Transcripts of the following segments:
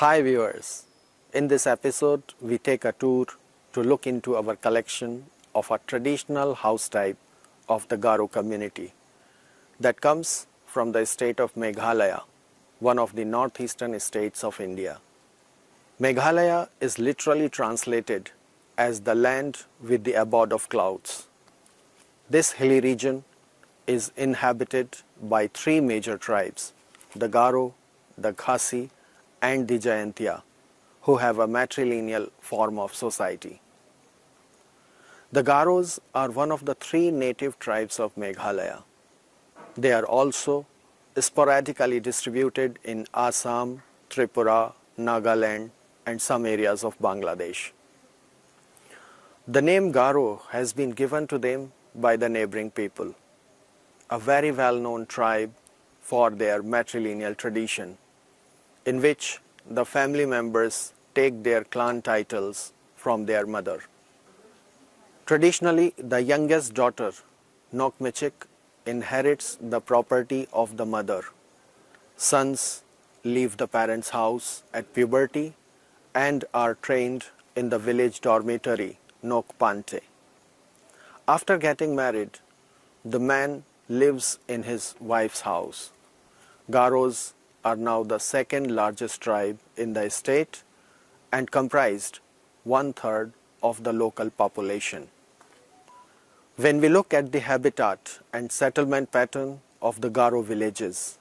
Hi viewers, in this episode we take a tour to look into our collection of a traditional house type of the Garo community that comes from the state of Meghalaya, one of the northeastern states of India. Meghalaya is literally translated as the land with the abode of clouds. This hilly region is inhabited by three major tribes, the Garo, the Khasi and the Jayantia, who have a matrilineal form of society. The Garos are one of the three native tribes of Meghalaya. They are also sporadically distributed in Assam, Tripura, Nagaland and some areas of Bangladesh. The name Garo has been given to them by the neighboring people, a very well-known tribe for their matrilineal tradition, in which the family members take their clan titles from their mother. Traditionally, the youngest daughter, Nokmechik, inherits the property of the mother. Sons leave the parents' house at puberty and are trained in the village dormitory, Nokpante. After getting married, the man lives in his wife's house. Garos are now the second largest tribe in the state and comprised one third of the local population. When we look at the habitat and settlement pattern of the Garo villages,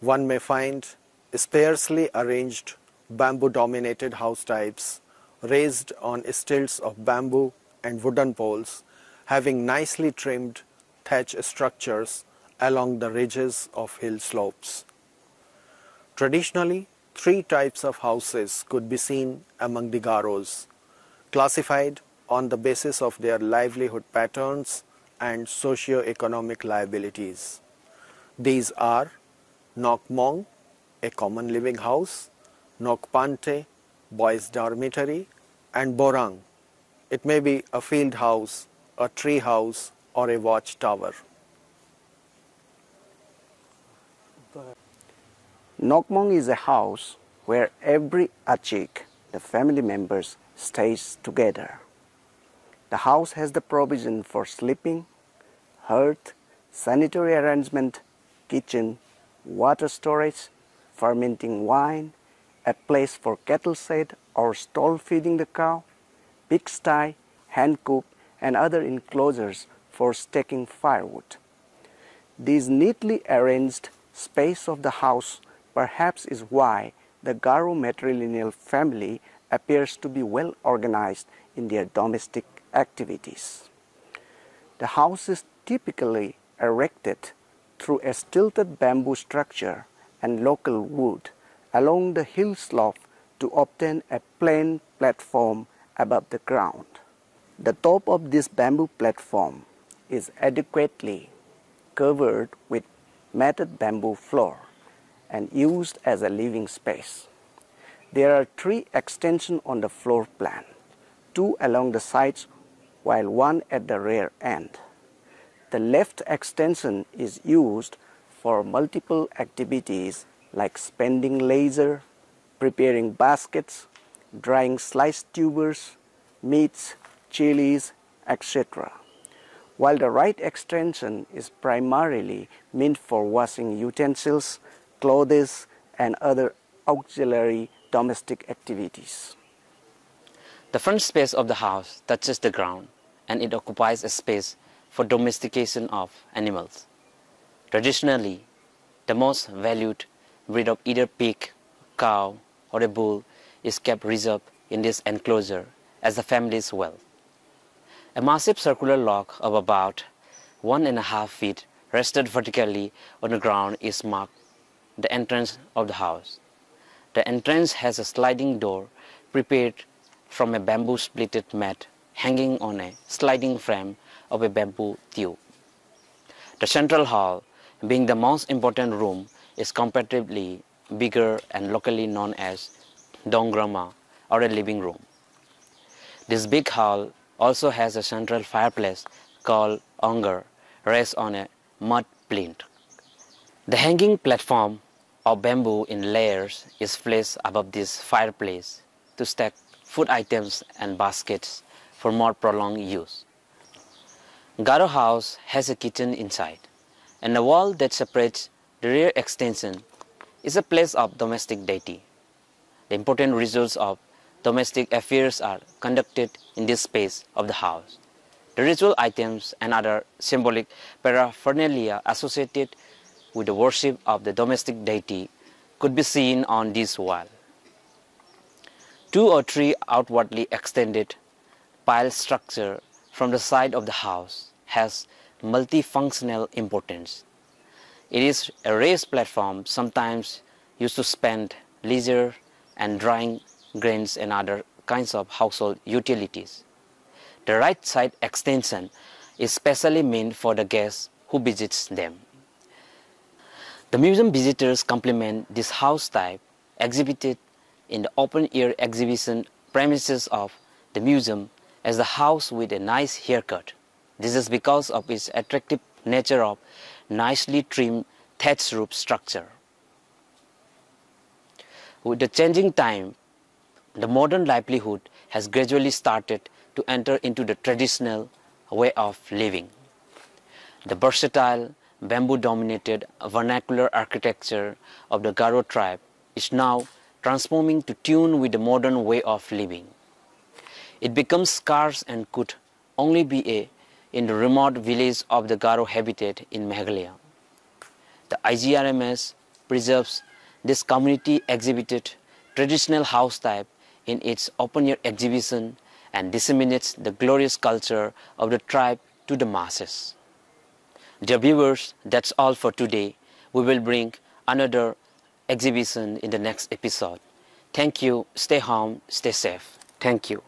one may find sparsely arranged bamboo-dominated house types raised on stilts of bamboo and wooden poles having nicely trimmed thatch structures along the ridges of hill slopes. Traditionally, three types of houses could be seen among the Garos, classified on the basis of their livelihood patterns and socio-economic liabilities. These are Nokmong, a common living house, Nokpante, boys' dormitory, and Borang. It may be a field house, a tree house, or a watchtower. Nokmong is a house where every Achik, the family members, stays together. The house has the provision for sleeping, hearth, sanitary arrangement, kitchen, water storage, fermenting wine, a place for cattle shed or stall feeding the cow, pigsty, hand coop, and other enclosures for stacking firewood. This neatly arranged space of the house perhaps is why the Garo matrilineal family appears to be well organized in their domestic activities. The house is typically erected through a stilted bamboo structure and local wood along the hill slope to obtain a plain platform above the ground. The top of this bamboo platform is adequately covered with matted bamboo floor and used as a living space. There are three extensions on the floor plan, two along the sides while one at the rear end. The left extension is used for multiple activities like spending laser, preparing baskets, drying sliced tubers, meats, chilies, etc. While the right extension is primarily meant for washing utensils, clothes, and other auxiliary domestic activities. The front space of the house touches the ground and it occupies a space for domestication of animals. Traditionally, the most valued breed of either pig, cow, or a bull is kept reserved in this enclosure as the family's wealth. A massive circular log of about one and a half feet rested vertically on the ground is marked the entrance of the house. The entrance has a sliding door prepared from a bamboo splitted mat hanging on a sliding frame of a bamboo tube. The central hall, being the most important room, is comparatively bigger and locally known as dongrama or a living room. This big hall also has a central fireplace called ongar raised on a mud plinth. The hanging platform of bamboo in layers is placed above this fireplace to stack food items and baskets for more prolonged use. Garo house has a kitchen inside, and the wall that separates the rear extension is a place of domestic deity. The important results of domestic affairs are conducted in this space of the house. The ritual items and other symbolic paraphernalia associated with the worship of the domestic deity could be seen on this wall. Two or three outwardly extended pile structure from the side of the house has multifunctional importance. It is a raised platform sometimes used to spend leisure and drying grains and other kinds of household utilities. The right side extension is specially meant for the guest who visits them. The museum visitors compliment this house type exhibited in the open-air exhibition premises of the museum as the house with a nice haircut. This is because of its attractive nature of nicely trimmed thatch roof structure. With the changing time, the modern livelihood has gradually started to enter into the traditional way of living. The versatile bamboo-dominated vernacular architecture of the Garo tribe is now transforming to tune with the modern way of living. It becomes scarce and could only be a in the remote village of the Garo habitat in Meghalaya. The IGRMS preserves this community exhibited traditional house type in its open-air exhibition and disseminates the glorious culture of the tribe to the masses. Dear viewers, that's all for today. We will bring another exhibition in the next episode. Thank you. Stay home, stay safe. Thank you.